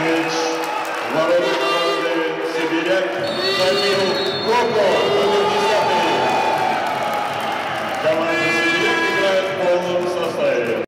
Mitch Valeriano de Sevilhac, Fabio Coco, número 19.